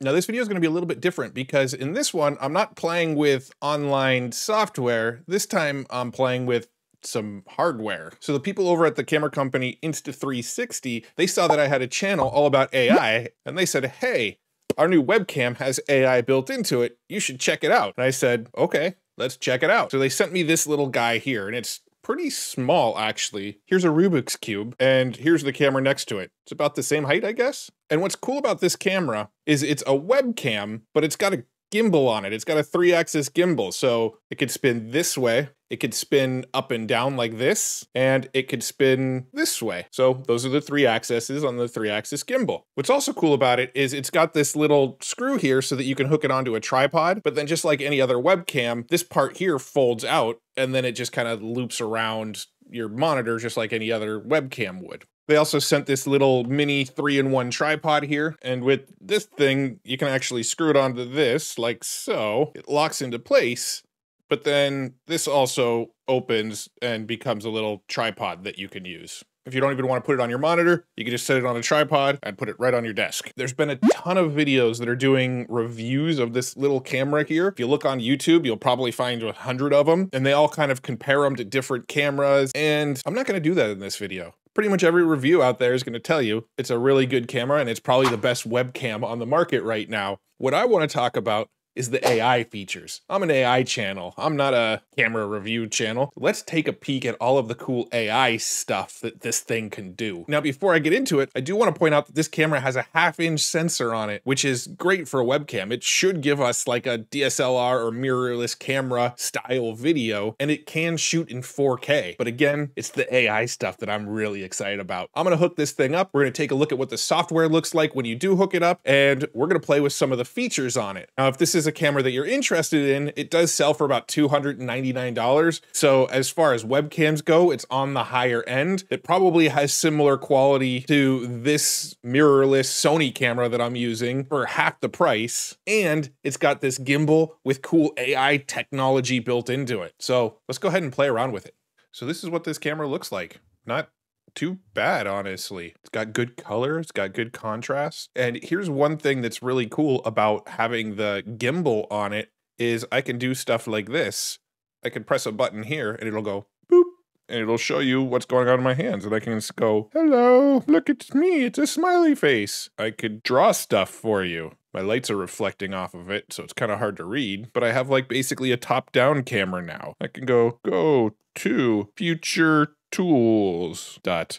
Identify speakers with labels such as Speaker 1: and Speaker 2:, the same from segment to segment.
Speaker 1: Now this video is going to be a little bit different because in this one, I'm not playing with online software. This time I'm playing with some hardware. So the people over at the camera company Insta360, they saw that I had a channel all about AI and they said, hey, our new webcam has AI built into it. You should check it out. And I said, okay, let's check it out. So they sent me this little guy here and it's pretty small actually. Here's a Rubik's Cube and here's the camera next to it. It's about the same height, I guess. And what's cool about this camera is it's a webcam, but it's got a gimbal on it. It's got a three axis gimbal. So it could spin this way, it could spin up and down like this, and it could spin this way. So those are the three axes on the three axis gimbal. What's also cool about it is it's got this little screw here so that you can hook it onto a tripod. But then just like any other webcam, this part here folds out and then it just kind of loops around your monitor just like any other webcam would. They also sent this little mini three-in-one tripod here, and with this thing, you can actually screw it onto this, like so. It locks into place, but then this also opens and becomes a little tripod that you can use. If you don't even want to put it on your monitor, you can just set it on a tripod and put it right on your desk. There's been a ton of videos that are doing reviews of this little camera here. If you look on YouTube, you'll probably find a hundred of them, and they all kind of compare them to different cameras, and I'm not going to do that in this video pretty much every review out there is going to tell you it's a really good camera and it's probably the best webcam on the market right now. What I want to talk about is the AI features. I'm an AI channel. I'm not a camera review channel. Let's take a peek at all of the cool AI stuff that this thing can do. Now, before I get into it, I do want to point out that this camera has a half inch sensor on it, which is great for a webcam. It should give us like a DSLR or mirrorless camera style video, and it can shoot in 4K. But again, it's the AI stuff that I'm really excited about. I'm gonna hook this thing up. We're gonna take a look at what the software looks like when you do hook it up, and we're gonna play with some of the features on it. Now, if this is is a camera that you're interested in, it does sell for about $299. So as far as webcams go, it's on the higher end. It probably has similar quality to this mirrorless Sony camera that I'm using for half the price. And it's got this gimbal with cool AI technology built into it. So let's go ahead and play around with it. So this is what this camera looks like. Not too bad, honestly. It's got good color, it's got good contrast. And here's one thing that's really cool about having the gimbal on it is I can do stuff like this. I can press a button here and it'll go boop and it'll show you what's going on in my hands. And I can just go, hello, look, it's me. It's a smiley face. I could draw stuff for you. My lights are reflecting off of it, so it's kind of hard to read. But I have like basically a top down camera now. I can go, go to future tools dot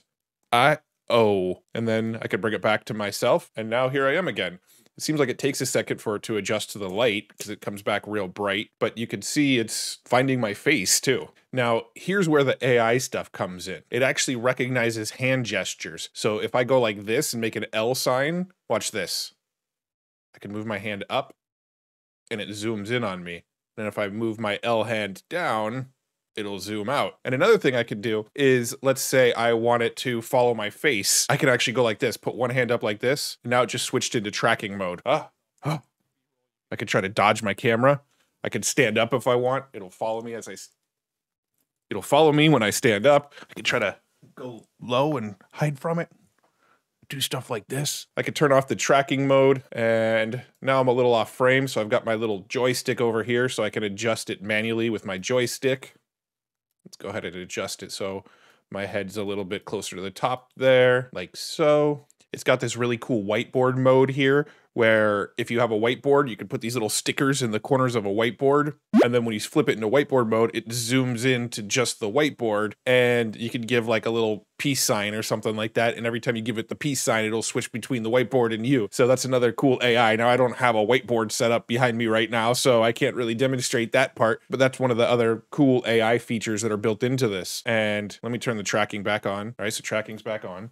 Speaker 1: i o and then I could bring it back to myself and now here I am again. It seems like it takes a second for it to adjust to the light because it comes back real bright, but you can see it's finding my face too. Now, here's where the AI stuff comes in. It actually recognizes hand gestures. So if I go like this and make an L sign, watch this. I can move my hand up and it zooms in on me. Then if I move my L hand down, it'll zoom out. And another thing I could do is let's say I want it to follow my face. I can actually go like this, put one hand up like this. And now it just switched into tracking mode. Ah, ah. I could try to dodge my camera. I could stand up if I want. It'll follow me as I it'll follow me when I stand up. I can try to go low and hide from it. Do stuff like this. I could turn off the tracking mode and now I'm a little off frame. So I've got my little joystick over here so I can adjust it manually with my joystick. Let's go ahead and adjust it so my head's a little bit closer to the top there, like so. It's got this really cool whiteboard mode here where if you have a whiteboard, you can put these little stickers in the corners of a whiteboard. And then when you flip it into whiteboard mode, it zooms in to just the whiteboard and you can give like a little peace sign or something like that. And every time you give it the peace sign, it'll switch between the whiteboard and you. So that's another cool AI. Now, I don't have a whiteboard set up behind me right now, so I can't really demonstrate that part, but that's one of the other cool AI features that are built into this. And let me turn the tracking back on. All right, so tracking's back on.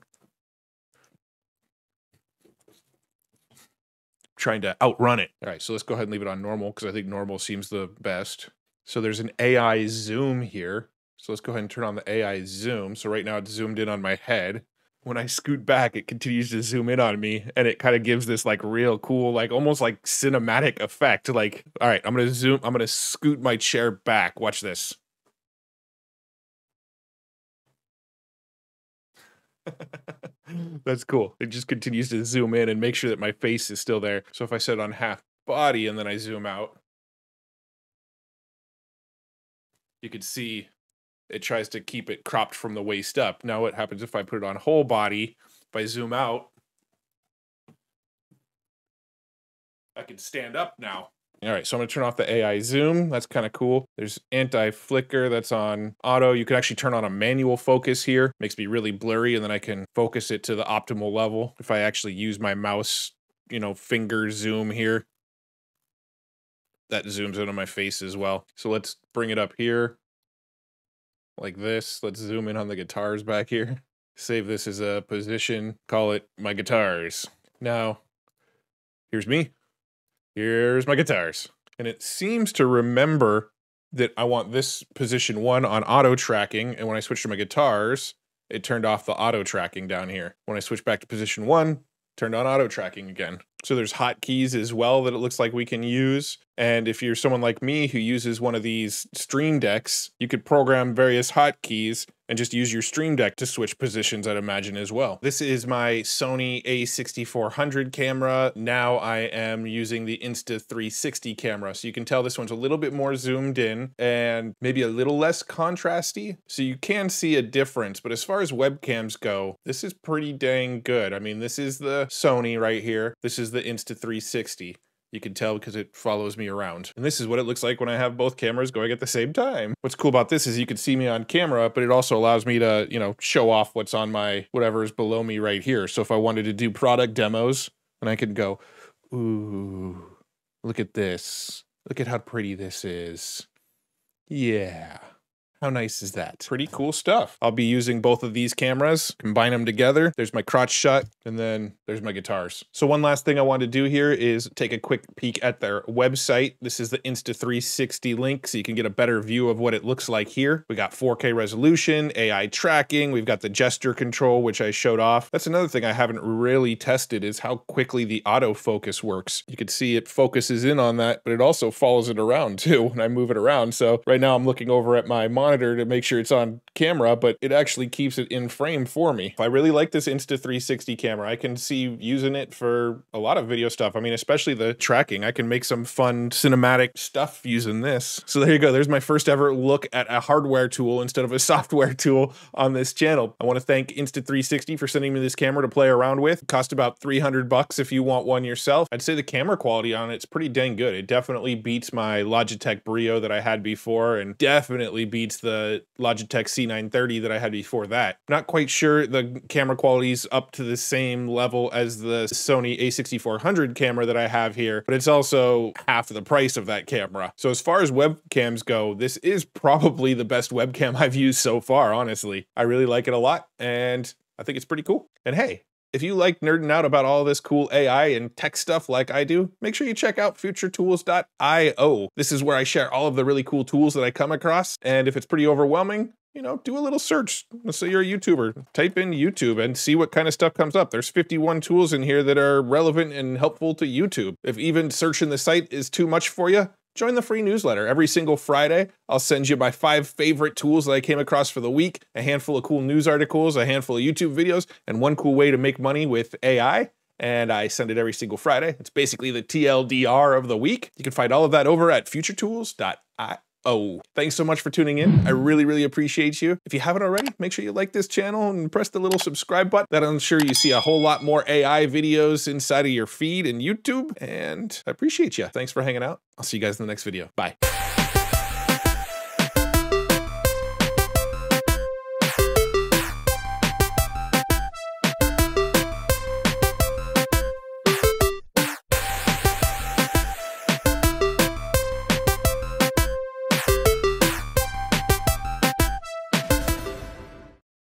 Speaker 1: Trying to outrun it. All right, so let's go ahead and leave it on normal because I think normal seems the best. So there's an AI zoom here. So let's go ahead and turn on the AI zoom. So right now it's zoomed in on my head. When I scoot back, it continues to zoom in on me and it kind of gives this like real cool, like almost like cinematic effect. Like, all right, I'm going to zoom, I'm going to scoot my chair back. Watch this. That's cool. It just continues to zoom in and make sure that my face is still there. So if I set on half body and then I zoom out, you could see it tries to keep it cropped from the waist up. Now what happens if I put it on whole body? If I zoom out, I can stand up now. All right, so I'm gonna turn off the AI zoom. That's kind of cool. There's anti-flicker that's on auto. You can actually turn on a manual focus here. Makes me really blurry and then I can focus it to the optimal level. If I actually use my mouse, you know, finger zoom here, that zooms in on my face as well. So let's bring it up here like this. Let's zoom in on the guitars back here. Save this as a position, call it my guitars. Now, here's me here's my guitars. And it seems to remember that I want this position one on auto tracking. And when I switch to my guitars, it turned off the auto tracking down here. When I switch back to position one, turned on auto tracking again. So there's hotkeys as well that it looks like we can use. And if you're someone like me who uses one of these Stream Decks, you could program various hotkeys and just use your Stream Deck to switch positions, I'd imagine, as well. This is my Sony a6400 camera. Now I am using the Insta360 camera. So you can tell this one's a little bit more zoomed in and maybe a little less contrasty. So you can see a difference. But as far as webcams go, this is pretty dang good. I mean, this is the Sony right here. This is the Insta360. You can tell because it follows me around. And this is what it looks like when I have both cameras going at the same time. What's cool about this is you can see me on camera, but it also allows me to, you know, show off what's on my whatever is below me right here. So if I wanted to do product demos, then I could go, ooh, look at this. Look at how pretty this is. Yeah. How nice is that? Pretty cool stuff. I'll be using both of these cameras, combine them together. There's my crotch shot, and then there's my guitars. So one last thing I want to do here is take a quick peek at their website. This is the Insta360 link, so you can get a better view of what it looks like here. We got 4K resolution, AI tracking, we've got the gesture control, which I showed off. That's another thing I haven't really tested is how quickly the autofocus works. You can see it focuses in on that, but it also follows it around too when I move it around. So right now I'm looking over at my monitor monitor to make sure it's on camera, but it actually keeps it in frame for me. I really like this Insta360 camera. I can see using it for a lot of video stuff. I mean, especially the tracking. I can make some fun cinematic stuff using this. So there you go. There's my first ever look at a hardware tool instead of a software tool on this channel. I want to thank Insta360 for sending me this camera to play around with. It cost about 300 bucks if you want one yourself. I'd say the camera quality on it's pretty dang good. It definitely beats my Logitech Brio that I had before and definitely beats the Logitech C930 that I had before that. Not quite sure the camera quality is up to the same level as the Sony a6400 camera that I have here, but it's also half the price of that camera. So as far as webcams go, this is probably the best webcam I've used so far, honestly. I really like it a lot and I think it's pretty cool. And hey, if you like nerding out about all this cool AI and tech stuff like I do, make sure you check out futuretools.io. This is where I share all of the really cool tools that I come across. And if it's pretty overwhelming, you know, do a little search. Let's say you're a YouTuber, type in YouTube and see what kind of stuff comes up. There's 51 tools in here that are relevant and helpful to YouTube. If even searching the site is too much for you, join the free newsletter. Every single Friday, I'll send you my five favorite tools that I came across for the week, a handful of cool news articles, a handful of YouTube videos, and one cool way to make money with AI. And I send it every single Friday. It's basically the TLDR of the week. You can find all of that over at futuretools.io. Oh, thanks so much for tuning in. I really, really appreciate you. If you haven't already, make sure you like this channel and press the little subscribe button. That I'm sure you see a whole lot more AI videos inside of your feed and YouTube. And I appreciate you. Thanks for hanging out. I'll see you guys in the next video. Bye.